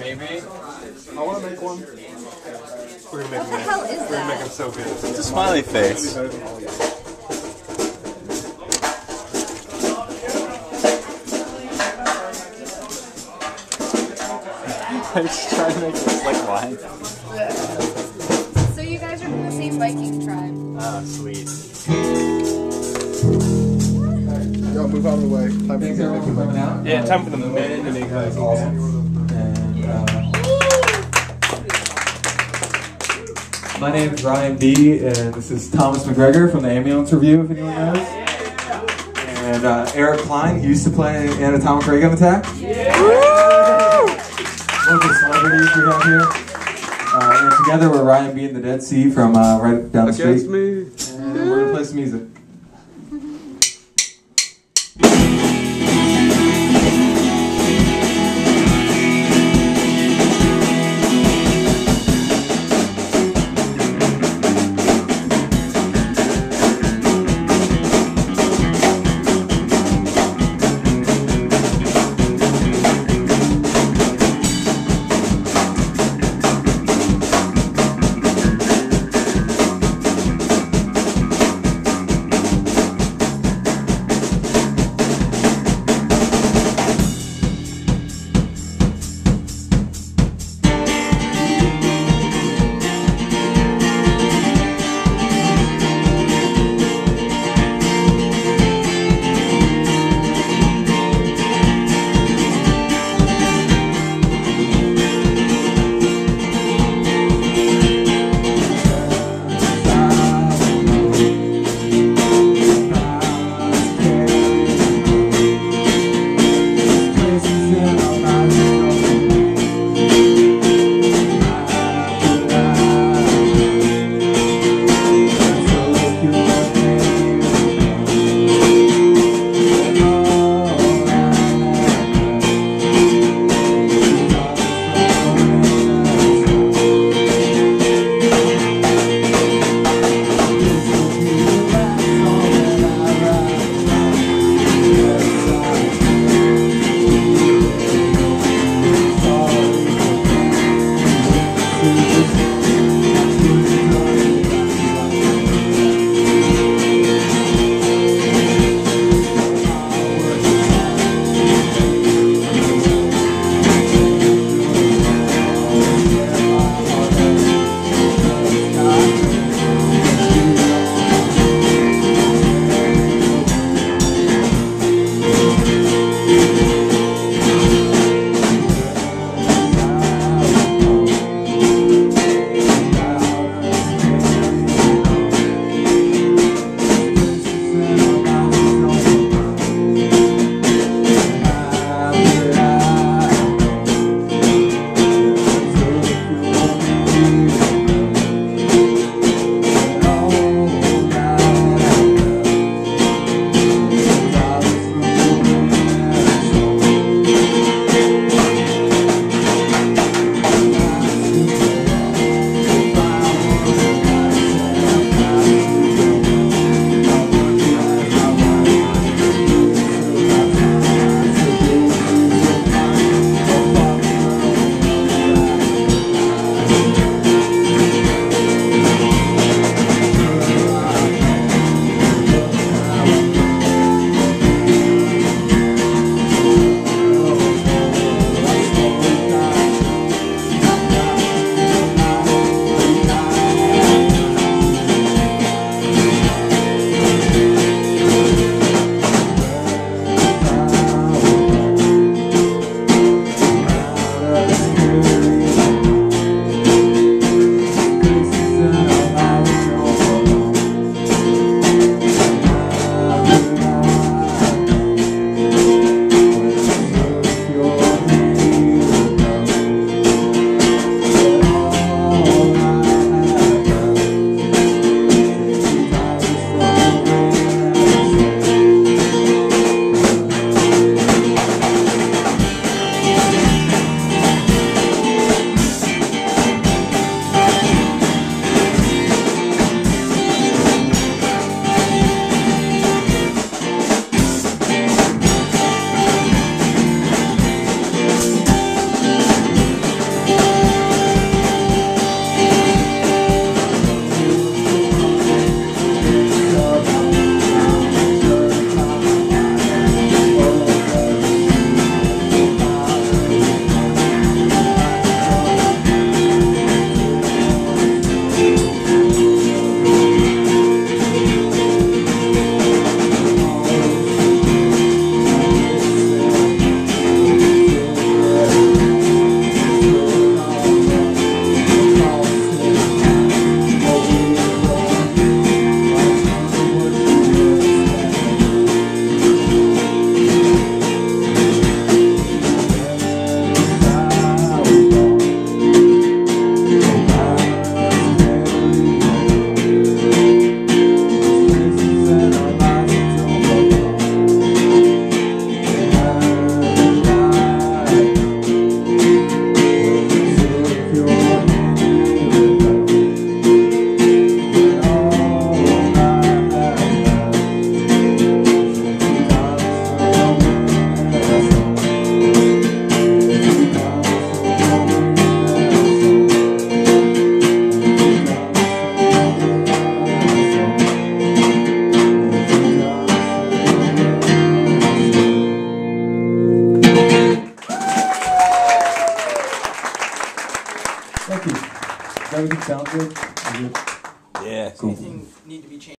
Maybe. I want to make one. We're gonna make What the hell is We're gonna make that? them so good. It's a smiley face. I'm just trying to make this like wine. So you guys are from the same Viking tribe. Ah, sweet. Y'all move out of the way. Time Thanks for everyone for coming. Yeah, time for the men to make That's awesome. And, uh, my name is Ryan B, and this is Thomas McGregor from the Ambulance Review, if anyone knows. And uh, Eric Klein, he used to play Anatomic Ray Gun Attack. Look at celebrities we have here. Uh, and together we're Ryan B and the Dead Sea from uh, right down the street. me. And we're gonna play some music. Sound good? Is Yeah. Cool. Anything need to be changed?